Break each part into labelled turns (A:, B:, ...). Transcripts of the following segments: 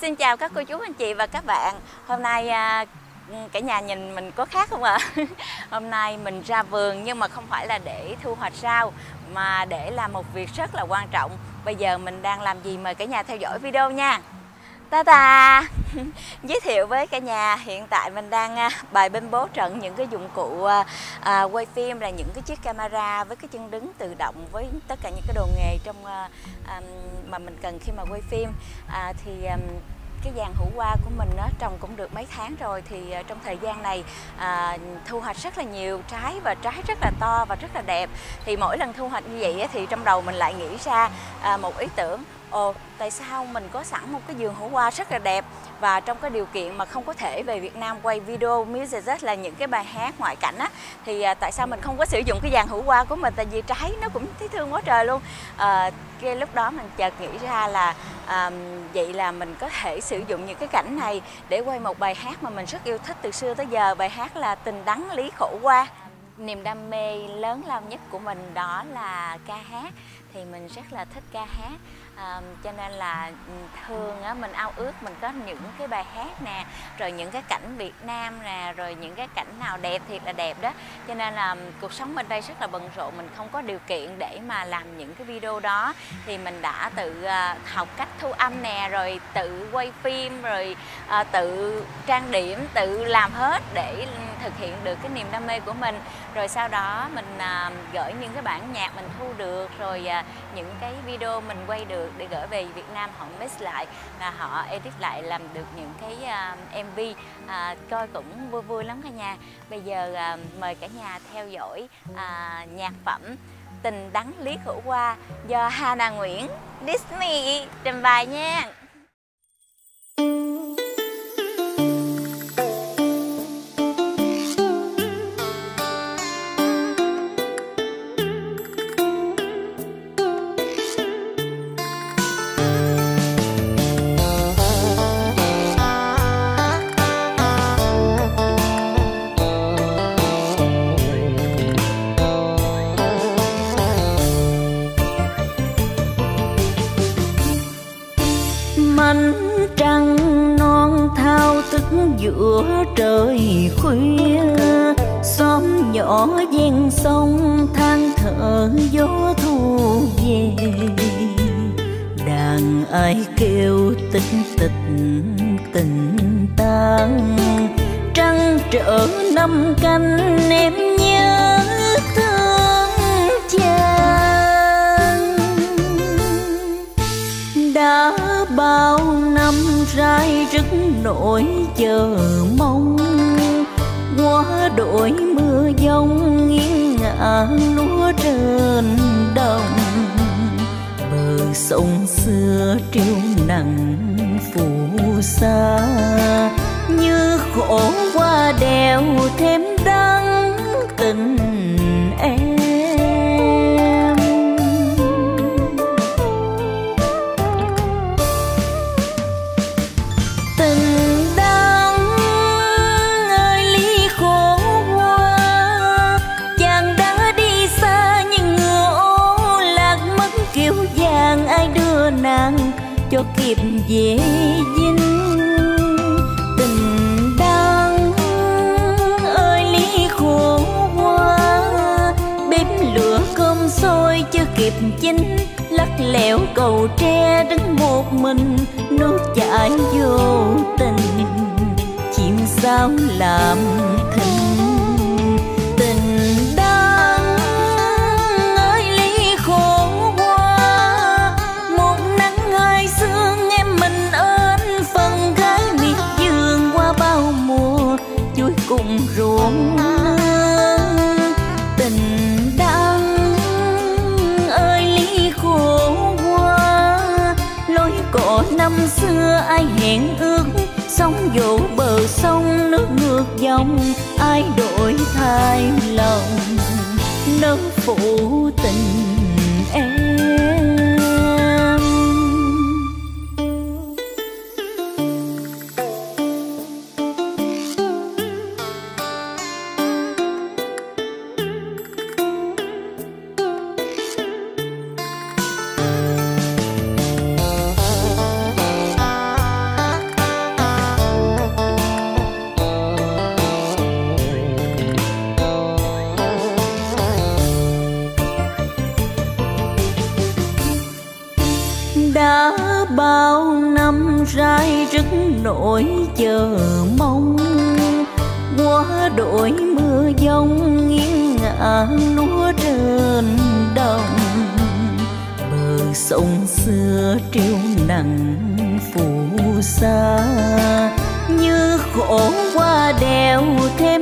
A: Xin chào các cô chú, anh chị và các bạn. Hôm nay à, cả nhà nhìn mình có khác không ạ? À? Hôm nay mình ra vườn nhưng mà không phải là để thu hoạch rau, mà để làm một việc rất là quan trọng. Bây giờ mình đang làm gì mời cả nhà theo dõi video nha. Ta ta giới thiệu với cả nhà hiện tại mình đang à, bài bên bố trận những cái dụng cụ à, à, quay phim là những cái chiếc camera với cái chân đứng tự động với tất cả những cái đồ nghề trong à, à, mà mình cần khi mà quay phim. À, thì à, cái dàn hữu hoa của mình nó trồng cũng được mấy tháng rồi thì à, trong thời gian này à, thu hoạch rất là nhiều trái và trái rất là to và rất là đẹp. Thì mỗi lần thu hoạch như vậy thì trong đầu mình lại nghĩ ra à, một ý tưởng ồ tại sao mình có sẵn một cái vườn hổ hoa rất là đẹp và trong cái điều kiện mà không có thể về Việt Nam quay video music là những cái bài hát ngoại cảnh á thì à, tại sao mình không có sử dụng cái dàn hữu hoa của mình? Tại vì trái nó cũng thấy thương quá trời luôn. À, cái lúc đó mình chợt nghĩ ra là à, vậy là mình có thể sử dụng những cái cảnh này để quay một bài hát mà mình rất yêu thích từ xưa tới giờ bài hát là tình đắng lý khổ qua. Niềm đam mê lớn lao nhất của mình đó là ca hát thì mình rất là thích ca hát. À, cho nên là thường á, mình ao ước mình có những cái bài hát nè rồi những cái cảnh Việt Nam nè rồi những cái cảnh nào đẹp thiệt là đẹp đó. Cho nên là cuộc sống bên đây rất là bận rộn mình không có điều kiện để mà làm những cái video đó. Thì mình đã tự uh, học cách thu âm nè rồi tự quay phim rồi uh, tự trang điểm tự làm hết để thực hiện được cái niềm đam mê của mình. Rồi sau đó mình uh, gửi những cái bản nhạc mình thu được rồi ờ, những cái video mình quay được để gửi về Việt Nam họ mix lại và họ edit lại làm được những cái à, uh, MV uh, à, coi cũng vui vui lắm cả nhà bây giờ uh, mời cả nhà theo dõi uh, nhạc phẩm tình đắng lý khổ qua do Hana Nguyễn Disney trình bày nha. Giữa trời khuya. Xóm nhỏ ven sông, than thở gió thu về. Đàn ai kêu tích tịch tình tan trăng trở năm canh em nhớ bao năm rai rứt nỗi chờ mong. Qua đổi mưa giông, nghiêng ngả lúa trên đồng. Bờ sông xưa triêu nặng phù sa, như khổ cho kịp về dinh. Tình đang ơi, lý khổ qua bếp lửa cơm sôi chưa kịp chín. Lắc lẻo cầu tre đứng một mình. Nước chảy vô tình. Chim sao làm thinh cùng ruộng nương tình đắng ơi ly khổ qua lối cổ năm xưa ai hẹn ước? Sóng vỗ bờ sông, nước ngược dòng. Ai đổi thay lòng? Nỡ phụ tình
B: nỗi chờ mong. Qua đổi mưa giông, nghiêng ngả lúa trên đồng. Bờ sông xưa triêu nặng phù sa, như khổ qua đèo thêm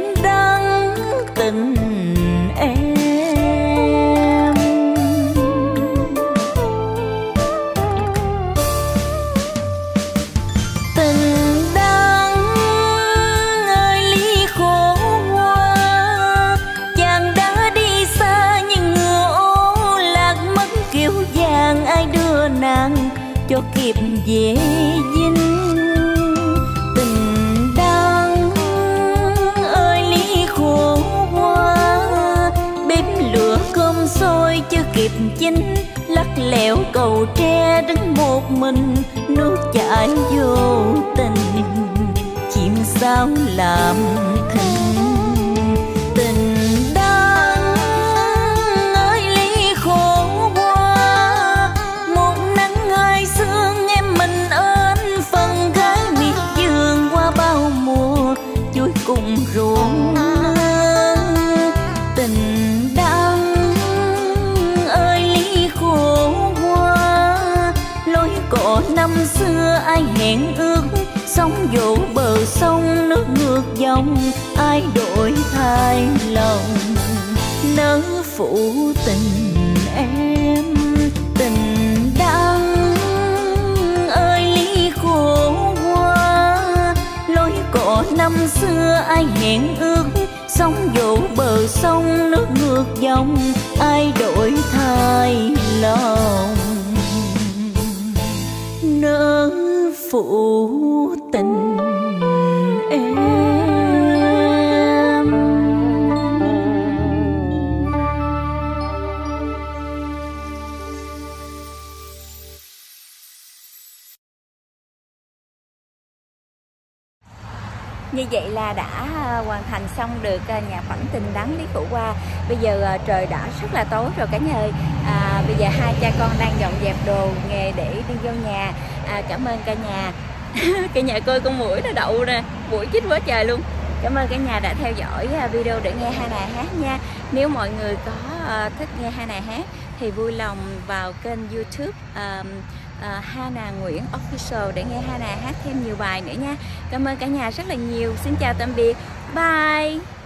B: cho kịp về dinh. Tình đắng ơi, lý khổ hoa bếp lửa cơm sôi chưa kịp chín. Lắc lẻo cầu tre đứng một mình. Nước chảy vô tình. Chim sao làm thinh mong ai đổi thay lòng. Nỡ phụ tình em, tình đắng ơi ly khổ qua lối cỏ năm xưa ai hẹn ước. Sóng dỗ bờ sông, nước ngược dòng, ai đổi thay lòng. Nỡ phụ tình
A: Như vậy là đã à, hoàn thành xong được à, nhà nhạc phẩm Tình Đắng Lý phủ qua Bây giờ à, trời đã rất là tối rồi cả nhà ơi. À, Bây giờ hai cha con đang dọn dẹp đồ nghề để đi vô nhà. À, Cảm ơn cả nhà. Cả nhà coi con mũi nó đậu nè Mũi chích quá trời luôn. Cảm ơn cả nhà đã theo dõi video để nghe hai nà hát nha. Nếu mọi người có thích nghe hai nà hát Thì vui lòng vào kênh youtube um, uh, Hana Nguyễn Official để nghe Hana hát thêm nhiều bài nữa nha. Cảm ơn cả nhà rất là nhiều. Xin chào tạm biệt. Bye.